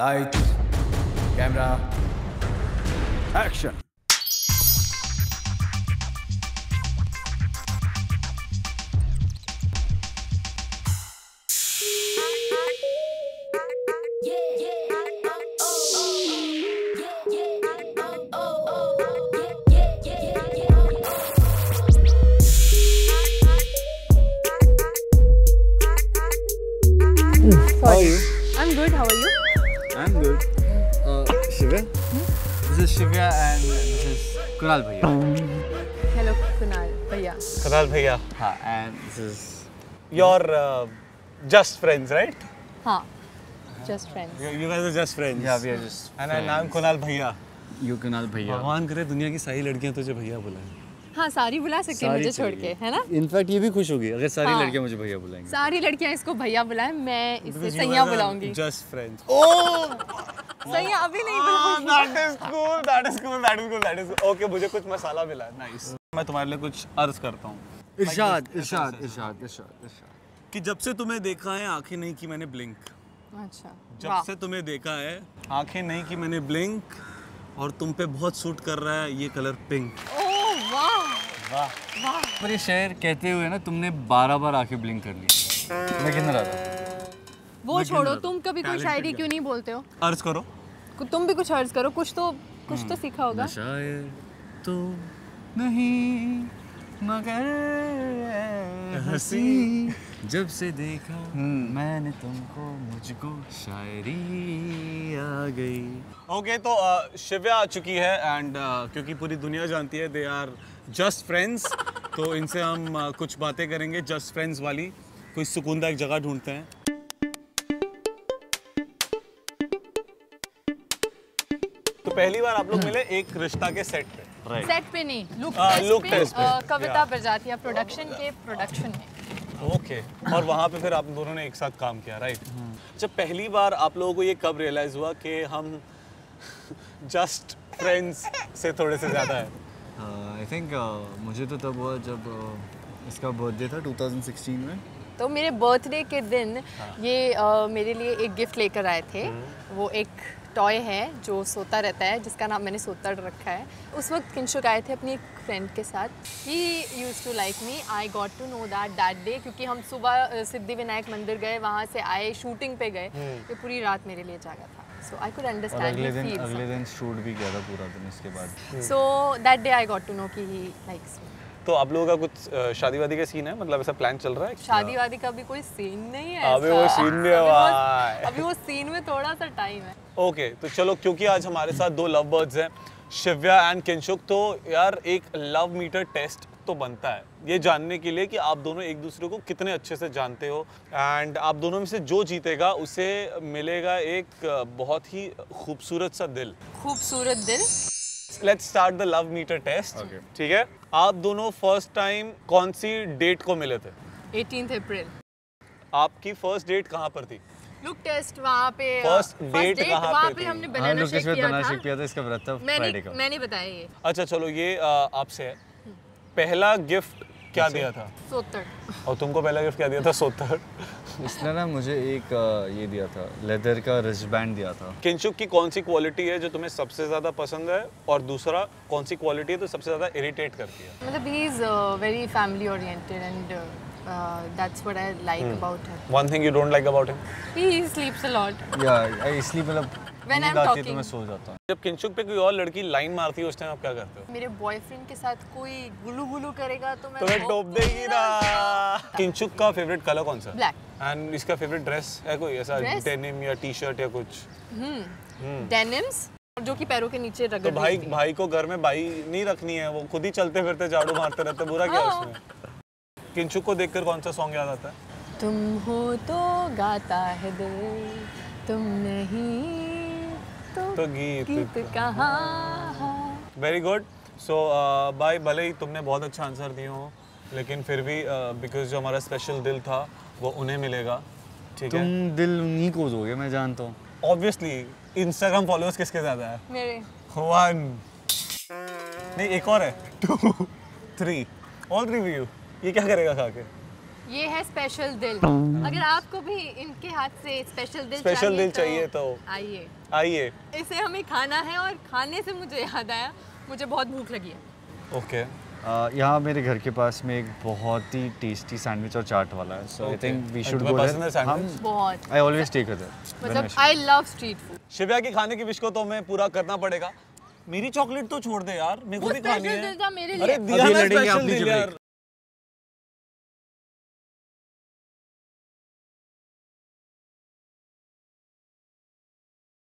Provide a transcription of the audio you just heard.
Lights, camera, action. Hmm. How are you? I'm good. How are you? Good. Uh, Shivya? This is Shivya and this is Kunal Bhaiya. Hello, Kunal. Bhaiya. Kunal Bhaiya, Ha, and this is you're uh, just friends, right? हाँ. Just friends. You, you guys are just friends. yeah, we are just. And friends. I'm. Kunal Bhaiya. You Kunal Bhaiya. भगवान करे दुनिया की सारी लड़कियाँ तुझे भैया बुलाएँ हाँ सारी बुला सकती है मुझे छोड़ के है ना इनफैक्ट ये भी खुश होगी अगर सारी हाँ। लड़कियाँ मुझे भैया बुलाएँगी सारी लड़कियाँ इसको भैया बुलाएँ मैं इससे सैया बुलाऊँगी Just friends. सैया अभी नहीं Oh, बुलाऊँगी is cool. That is cool. That is cool. That is cool. Okay, मुझे कुछ मसाला मिला है. Nice. मैं तुम्हारे लिए कुछ अर्ज़ करता हूँ इरशाद इरशाद इरशाद इरशाद इरशाद कि जब से तुम्हें देखा है आँखें नहीं की मैंने ब्लिंक अच्छा जब से तुम्हें देखा है आँखें नहीं की मैंने ब्लिंक और तुम पे बहुत सूट कर रहा है ये कलर पिंक ओह वाह पर ये शेर कहते हुए ना तुमने बारह बार आँखें ब्लिंक कर ली। मैं कितना रहा वो छोड़ो तुम कभी कोई शायरी क्यों नहीं बोलते हो? अर्ज़ करो। तुम भी कुछ अर्ज़ करो कुछ तो कुछ तो सीखा होगा। शायर तो नहीं मगर हँसी। जब से देखा मैंने तुमको मुझको शायरी आ गई। ओके okay, तो शिव्या आ चुकी है एंड क्योंकि पूरी दुनिया जानती है दे आर जस्ट फ्रेंड्स तो इनसे हम कुछ बातें करेंगे जस्ट फ्रेंड्स वाली। कोई सुकूनदायक जगह ढूंढते हैं। तो पहली बार आप लोग मिले एक रिश्ता के सेट पे। राइट सेट पे नहीं लुक हाँ, टेस्ट look पे test पे, कविता. प्रजातिया प्रोडक्शन के प्रोडक्शन में ओके okay. और वहाँ पे फिर आप दोनों ने एक साथ काम किया राइट जब पहली बार आप लोगों को ये कब रियलाइज़ हुआ कि हम जस्ट फ्रेंड्स से थोड़े से ज़्यादा है? आई थिंक मुझे तो तब हुआ जब uh, इसका बर्थडे था 2016 में। तो मेरे बर्थडे के दिन ये अ, मेरे लिए एक गिफ्ट लेकर आए थे। वो एक टॉय है जो सोता रहता है जिसका नाम मैंने सोता रखा है। उस वक्त किंशुक आए थे अपनी एक फ्रेंड के साथ। He used to like me I got to know that that day क्योंकि हम सुबह सिद्धि विनायक मंदिर गए वहाँ से आए शूटिंग पे गए ये पूरी रात मेरे लिए जागा था। सो आई कुड अंडरस्टैंड अगले दिन अगले दिन शूट भी किया था पूरा दिन इसके बाद। So that day I got to know कि ही लाइक्स मी तो आप लोगों का कुछ शादी वादी का सीन है? मतलब ऐसा प्लान चल रहा है? शादी वादी का भी कोई सीन नहीं है अभी वो नहीं है अभी वो- अभी वो सीन में थोड़ा सा टाइम है। ओके तो चलो क्योंकि आज हमारे साथ दो लव बर्ड्स हैं शिव्या एंड किंशुक तो यार एक लव मीटर टेस्ट तो बनता है। ये जानने के लिए कि आप दोनों एक दूसरे को कितने अच्छे से जानते हो एंड आप दोनों में से जो जीतेगा उसे मिलेगा एक बहुत ही खूबसूरत सा दिल। खूबसूरत दिल। Let's start the love meter test ठीक है? आप दोनों फ़र्स्ट टाइम कौन सी डेट को मिले थे? 18th अप्रैल आपकी फ़र्स्ट डेट कहाँ पर थी? लुक टेस्ट वहाँ पे First date कहाँ वहाँ पे पे हमने हाँ बनाना शेक किया था। शेक किया था इसका व्रत था फ्राइडे मैंने का। मैंने बताया ये। अच्छा चलो ये आपसे है पहला गिफ्ट क्या दिया था? सोतर और तुमको पहला गिफ्ट क्या दिया था? सोतर इसने ना मुझे एक uh, ये दिया था लेदर का रिस्ट बैंड दिया था। किंचुक की कौन सी क्वालिटी है जो तुम्हें सबसे ज़्यादा पसंद है और दूसरा कौन सी क्वालिटी है तो सबसे ज़्यादा इरिटेट करती है? मतलब he is very family oriented and that's what I like about him one thing you don't like about him he sleeps a lot या lot. मतलब I sleep a आती है तो talking. मैं सो जाता हूँ। जब किंचुक पे कोई और लड़की लाइन मारती है उस टाइम आप क्या करते हो? मेरे बॉयफ्रेंड के साथ कोई गुलू गुलू करेगा तो मैं तुम्हें टोप देगी ना। किंचुक का फेवरेट कलर कौन सा? ब्लैक एंड इसका फेवरेट ड्रेस है कोई? ऐसा डेनिम या टी शर्ट या कुछ? डेनिम्स जो कि पैरों के नीचे तो भाई भाई को घर में भाई नहीं रखनी है वो खुद ही चलते फिरते झाड़ू मारते रहते बुरा क्या है हाँ। उसमें? किंचुक को देखकर कौन सा सॉन्ग याद आता है? तुम हो तो गाता है दिल तुम नहीं तो, तो गीत। गीत कहाँ वेरी गुड सो भाई भले ही तुमने बहुत अच्छा आंसर दिए हो लेकिन फिर भी बिकॉज़ uh, जो हमारा स्पेशल दिल था वो उन्हें मिलेगा। ठीक है? तुम दिल उन्हीं को दोगे मैं जानता हूँ। ऑब्वियसली इंस्टाग्राम फॉलोअर्स किसके ज़्यादा है? मेरे। वन नहीं एक और है। Two three all three view ये क्या करेगा खा के ये है स्पेशल दिल। अगर आपको भी इनके हाथ से स्पेशल दिल Special चाहिए दिल चाहिए तो आइए। आइए। इसे हमें खाना है और खाने से मुझे याद आया। मुझे बहुत भूख लगी है। ओके Uh, यहाँ मेरे घर के पास में एक बहुत ही टेस्टी सैंडविच और चाट वाला है so I Okay. Think we should go there हम बहुत। आई ऑलवेज टेक देयर मतलब आई लव स्ट्रीट फ़ूड शिव्या की खाने की विश को तो हमें पूरा करना पड़ेगा। मेरी चॉकलेट तो छोड़ दे यार मेरे को भी खानी है। अरे दिया ना स्पेशल दिल यार।